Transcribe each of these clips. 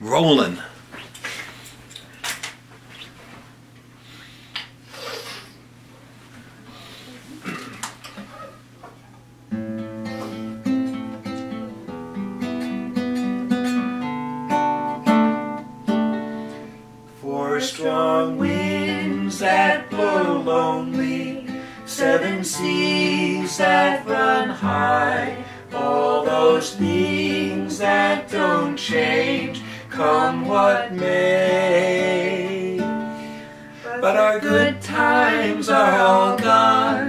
rolling. Four strong winds that blow lonely, seven seas that run high, all those things that don't change, come what may. But our good times are all gone,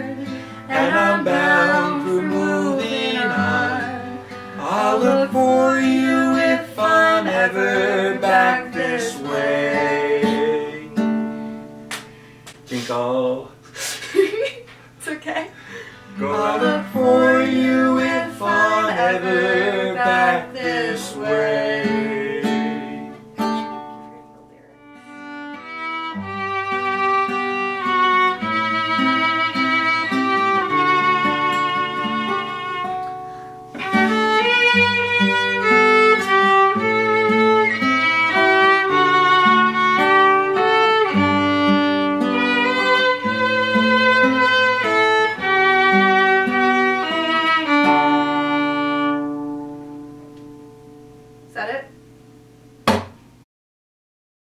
and I'm bound for moving on. I'll look for you if I'm ever back this way. Tinkle. it's okay. Go I'll look for you if I'm ever back this way. that it?